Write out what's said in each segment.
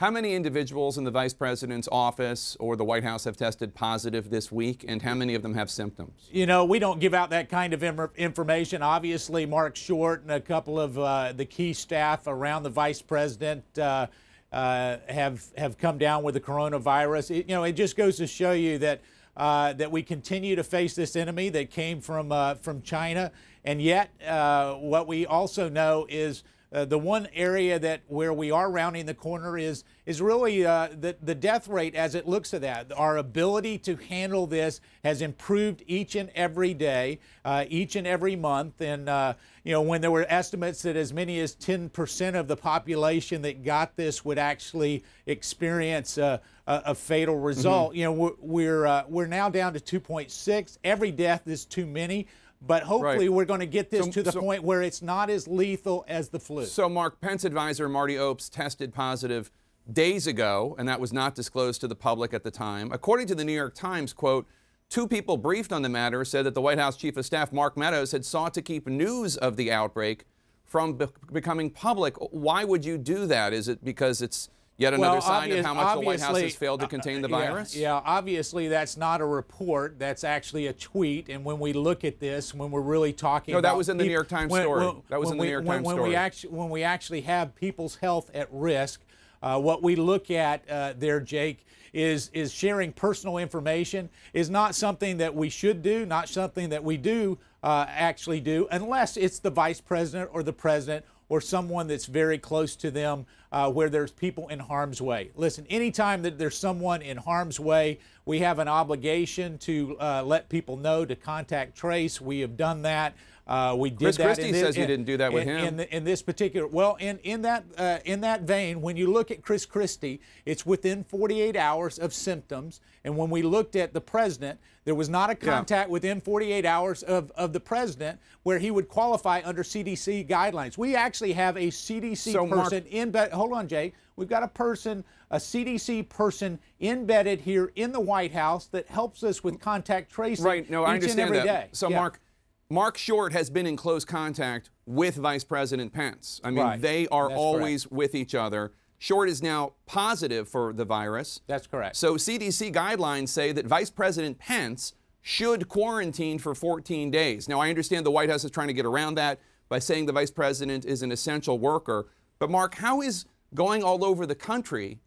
How many individuals in the vice president's office or the White House have tested positive this week, and how many of them have symptoms? You know, we don't give out that kind of information. Obviously, Mark Short and a couple of uh, the key staff around the vice president uh, uh, have have come down with the coronavirus. It, you know, it just goes to show you that. Uh, that we continue to face this enemy that came from uh, from China, and yet uh, what we also know is uh, the one area that where we are rounding the corner is is really uh, the the death rate as it looks to that. Our ability to handle this has improved each and every day, uh, each and every month. And uh, you know, when there were estimates that as many as 10% of the population that got this would actually experience a, a, a fatal result, mm-hmm. you know, we're we're, uh, we're now down to 2.6. Every death is too many but hopefully right. we're going to get this so, to the so, point where it's not as lethal as the flu. So, Mark, Pence advisor Marty Obst tested positive days ago, and that was not disclosed to the public at the time. According to the New York Times, quote, two people briefed on the matter said that the White House Chief of Staff, Mark Meadows, had sought to keep news of the outbreak from be- becoming public. Why would you do that? Is it because it's Yet another well, sign of how much the White House has failed to uh, contain the virus? Yeah, yeah, obviously that's not a report. That's actually a tweet. And when we look at this, when we're really talking No, that was in the New York Times when, story. When, that was in the we, New York when, Times when story. We actually, when we actually have people's health at risk, uh, what we look at uh, there, Jake, is, is sharing personal information is not something that we should do, not something that we do uh, actually do, unless it's the vice president or the president or someone that's very close to them uh, where there's people in harm's way. Listen, anytime that there's someone in harm's way, we have an obligation to uh, let people know to contact trace. We have done that. Uh, we did Chris that. Christie this, says you in, didn't do that with in, him. In, in, this particular, well, in in that uh, in that vein, when you look at Chris Christie, it's within 48 hours of symptoms. And when we looked at the president, there was not a contact yeah. within 48 hours of, of the president where he would qualify under CDC guidelines. We actually have a CDC so person Mark, in. Hold on, Jay. We've got a person, a CDC person embedded here in the White House that helps us with contact tracing. Right. No, I understand that. Day. So, yeah. Mark. Mark Short has been in close contact with Vice President Pence. I mean, right. they are That's always correct. with each other. Short is now positive for the virus. That's correct. So CDC guidelines say that Vice President Pence should quarantine for 14 days. Now, I understand the White House is trying to get around that by saying the vice president is an essential worker. But, Mark, how is going all over the country,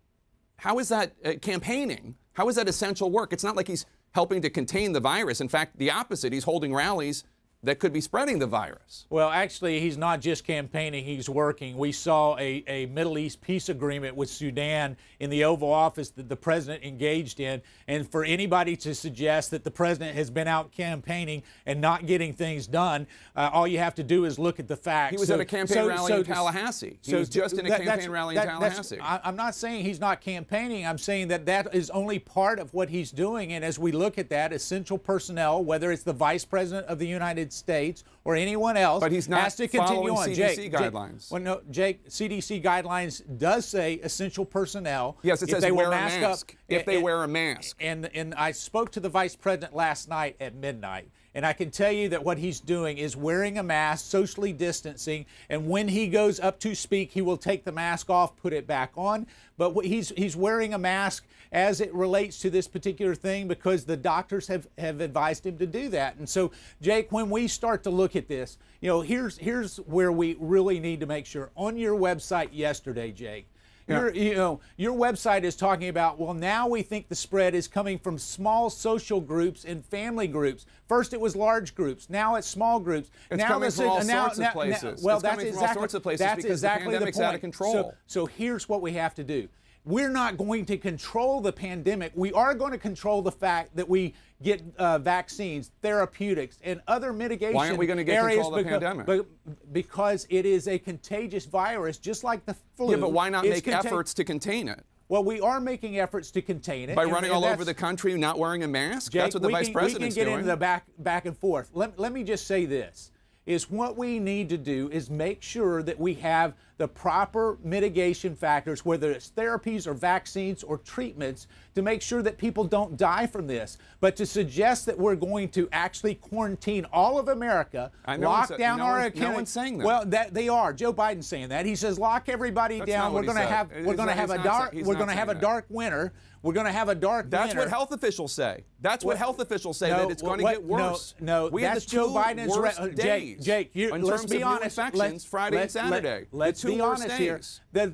how is that uh, campaigning? How is that essential work? It's not like he's helping to contain the virus. In fact, the opposite. He's holding rallies that could be spreading the virus. Well, actually, he's not just campaigning, he's working. We saw a, a Middle East peace agreement with Sudan in the Oval Office that the president engaged in. And for anybody to suggest that the president has been out campaigning and not getting things done, uh, all you have to do is look at the facts. He was so, at a campaign so, rally so, in Tallahassee. He so was just in a that, campaign rally that, in Tallahassee. I, I'm not saying he's not campaigning. I'm saying that that is only part of what he's doing. And as we look at that, essential personnel, whether it's the vice president of the United States or anyone else but he's not has to continue on. CDC Jake, guidelines. Jake, well, no, Jake, CDC guidelines does say essential personnel. Yes, it says they wear a mask. Up, if they wear a mask. And and I spoke to the vice president last night at midnight. And I can tell you that what he's doing is wearing a mask, socially distancing, and when he goes up to speak, he will take the mask off, put it back on. But he's he's wearing a mask as it relates to this particular thing because the doctors have, have advised him to do that. And so, Jake, when we start to look at this, you know, here's here's where we really need to make sure. On your website yesterday, Jake, yeah. Your, you know, your website is talking about, well, now we think the spread is coming from small social groups and family groups. First it was large groups. Now it's small groups. It's now coming from all now, sorts now, of places. well, it's that's coming exactly, from all sorts of places that's because exactly the pandemic's the out of control. So, so here's what we have to do we're not going to control the pandemic. We are going to control the fact that we get uh, vaccines, therapeutics, and other mitigation Why aren't we going to get control of the pandemic? Because it is a contagious virus, just like the flu. Yeah, but why not make efforts to contain it? Well, we are making efforts to contain it by running and all over the country, not wearing a mask. Jake, that's what the vice can, president's doing. We can get doing. into the back back and forth. Let, let me just say this: is what we need to do is make sure that we have the proper mitigation factors, whether it's therapies or vaccines or treatments, to make sure that people don't die from this. But to suggest that we're going to actually quarantine all of America, lock it's- down no our one- no one's saying that. Well, that they are. Joe Biden's saying that. He says lock everybody That's down. We're going to have we're going to have a dark we're going to have a dark winter. We're going to have a dark That's winter. what health officials say. That's what Well, health officials say no, that it's going to get worse. No, no we that's Joe Biden's worst re- days Jake, Jake, you, in let's terms be honest. infections let's, Friday let's, and Saturday. Let, us be honest here. The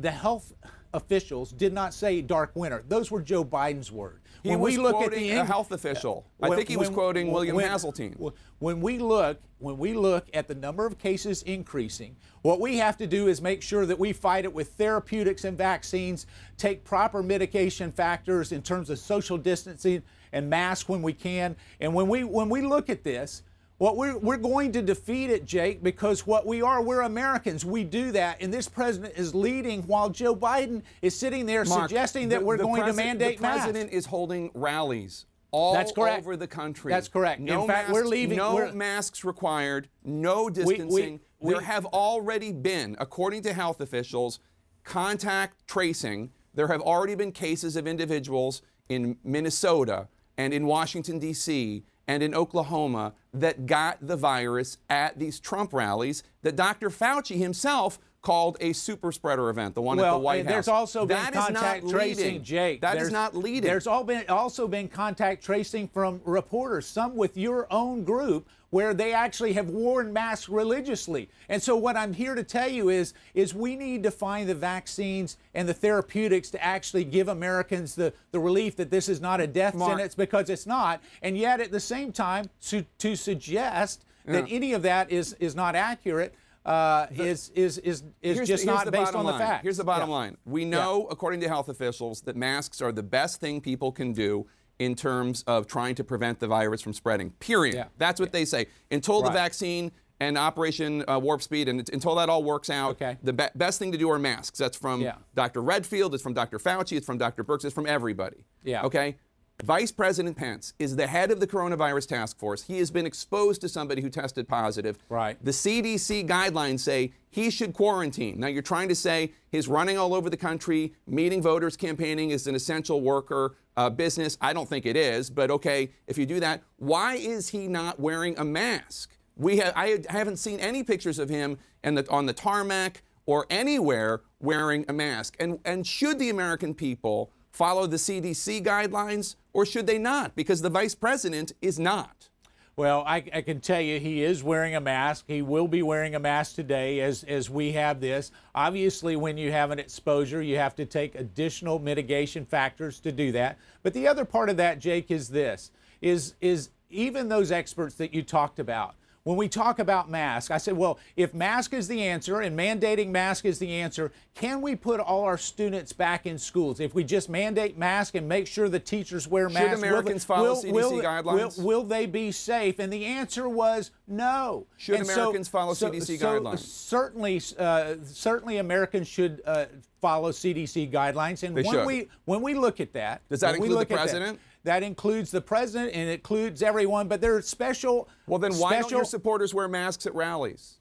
the health officials did not say dark winter. Those were Joe Biden's words. He when we look at the a health official. I when- think he was when- quoting William when- Haseltine. When we look, when we look at the number of cases increasing, what we have to do is make sure that we fight it with therapeutics and vaccines, take proper mitigation factors in terms of social distancing and masks when we can. And when we when we look at this, what we're, we're going to defeat it, Jake, because what we are, we're Americans. We do that. And this president is leading while Joe Biden is sitting there Mark, suggesting that the- we're the going to mandate The masks. president is holding rallies all That's correct. over the country. That's correct. No In fact, masks, we're leaving- No we're- masks required. No distancing. we- there have already been, according to health officials, contact tracing. There have already been cases of individuals in Minnesota and in Washington D.C. and in Oklahoma that got the virus at these Trump rallies that Dr. Fauci himself called a super spreader event, the one at the White eh, and House. there's also been That is contact not tracing, leading. Jake. That is not leading. There's all been also been contact tracing from reporters, some with your own group, where they actually have worn masks religiously. And so what I'm here to tell you is, is we need to find the vaccines and the therapeutics to actually give Americans the, the relief that this is not a death Mark. sentence because it's not. And yet at the same time, to, to suggest that any of that is, is not accurate uh, is, is, is, is just the, not the based on the line. facts. Here's the bottom Yeah. line. We know, according to health officials, that masks are the best thing people can do in terms of trying to prevent the virus from spreading. Period. Yeah. That's what they say. Until the vaccine and Operation uh, Warp Speed, and until that all works out, Okay. the be- best thing to do are masks. That's from Yeah. Dr. Redfield. It's from Dr. Fauci. It's from Dr. Birx. It's from everybody. Yeah. Okay. Vice President Pence is the head of the coronavirus task force. He has been exposed to somebody who tested positive. Right. The CDC guidelines say he should quarantine. Now, you're trying to say he's running all over the country, meeting voters, campaigning is an essential worker uh, business. I don't think it is, but okay, if you do that, why is he not wearing a mask? We have, I haven't seen any pictures of him in the, on the tarmac or anywhere wearing a mask. And, and should the American people follow the CDC guidelines or should they not? Because the vice president is not. Well, I, I can tell you he is wearing a mask. He will be wearing a mask today as, as we have this. Obviously, when you have an exposure, you have to take additional mitigation factors to do that. But the other part of that, Jake, is this is, is even those experts that you talked about. When we talk about mask, I said, well, if mask is the answer and mandating mask is the answer, can we put all our students back in schools? If we just mandate mask and make sure the teachers wear masks, will they- Americans follow will- CDC will- guidelines? will- will they be safe? And the answer was no. Should And Americans follow CDC guidelines? Certainly, uh, certainly Americans should uh, follow CDC guidelines. And They when should. we when we look at that, Does that include the at that- president? That, includes the president and it includes everyone. But there are special. Well, then why don't your supporters wear masks at rallies?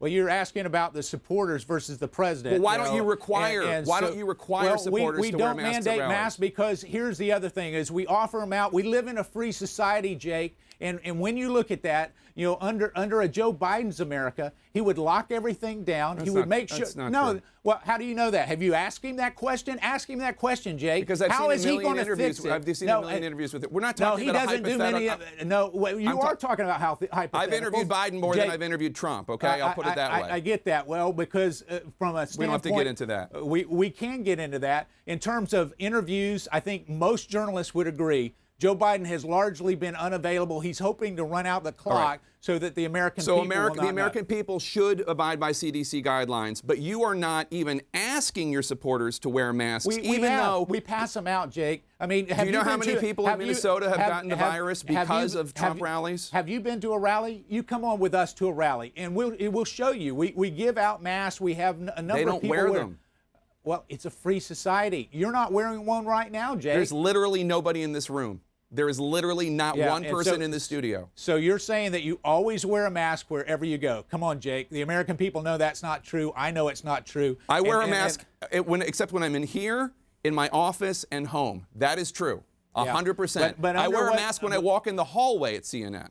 well, you're asking about the supporters versus the president. Well, why you don't you require- and- and why so- don't you require well, supporters we, we to wear don't masks at mandate rallies? masks because here's the other thing: is we offer them out. We live in a free society, Jake, and and when you look at that, you know, under under a Joe Biden's America, he would lock everything down. he would not- make sure. that's not no, true. well, how do you know that? Have you asked him that question? Ask him that question, Jake. Because I've How seen is a he million going to interviews. I've seen no, a million uh, interviews with it. We're not talking No, talking he about doesn't do many. hypothetical. no, well, you I'm are ta- talking about how hypotheticals. I've interviewed Biden more than I've interviewed Trump. Okay, I'll put it that I, way. I, I get that. Well, because uh, from a standpoint, We don't have to get into that. We we can get into that in terms of interviews. I think most journalists would agree. Joe Biden has largely been unavailable. He's hoping to run out the clock right. so that the American So people America, the know. American people should abide by CDC guidelines, but you are not even asking your supporters to wear masks, We, we even have. though we pass them out, Jake. I mean, have Do you know how many to- people in have you- Minnesota have gotten the virus because you- of Trump have- rallies? Have you been to a rally? You come on with us to a rally, and we'll it will show you. We, we give out masks. We have a number they of don't people wear wear- them. Well, it's a free society. You're not wearing one right now, Jake. There's literally nobody in this room. There is literally not Yeah, one person so- in the studio. So you're saying that you always wear a mask wherever you go. Come on, Jake. The American people know that's not true. I know it's not true. I wear And- a and- mask uh, it- when, except when I'm in here, in my office, and home. That is true. Hundred percent. But- but I wear a what- mask when I walk in the hallway at CNN.